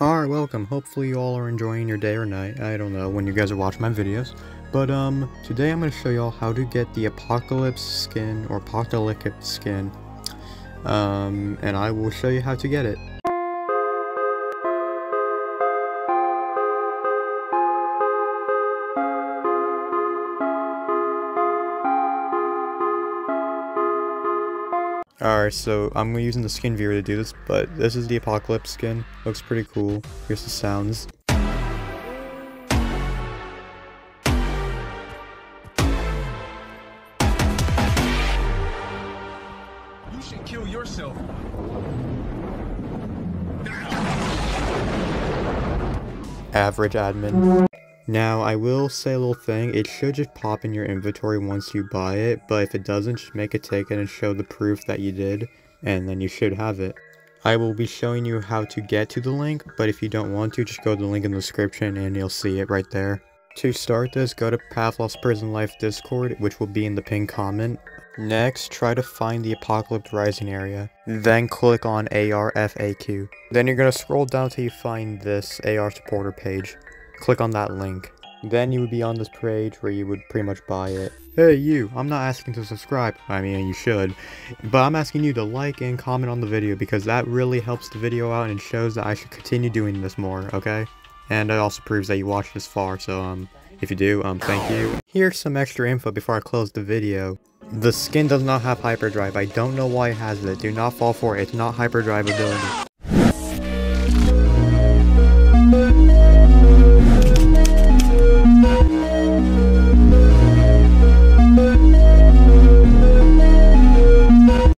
Alright, welcome. Hopefully you all are enjoying your day or night. I don't know when you guys are watching my videos. But, um, today I'm going to show y'all how to get the Apocalypse skin, or Apocalyptic skin. Um, and I will show you how to get it. Alright, so I'm using the skin viewer to do this, but this is the Apocalypse skin. Looks pretty cool. Here's the sounds. You should kill yourself. Average admin. Now, I will say a little thing, it should just pop in your inventory once you buy it, but if it doesn't, just make a ticket and show the proof that you did, and then you should have it. I will be showing you how to get to the link, but if you don't want to, just go to the link in the description and you'll see it right there. To start this, go to Pavlov's Prison Life Discord, which will be in the pinned comment. Next, try to find the Apocalypse Rising area. Then click on ARFAQ. Then you're going to scroll down till you find this AR supporter page click on that link. Then you would be on this page where you would pretty much buy it. Hey you, I'm not asking to subscribe, I mean you should, but I'm asking you to like and comment on the video because that really helps the video out and shows that I should continue doing this more, okay? And it also proves that you watched this far, so um, if you do, um, thank you. Here's some extra info before I close the video. The skin does not have hyperdrive, I don't know why it has it, do not fall for it, it's not hyperdrive ability.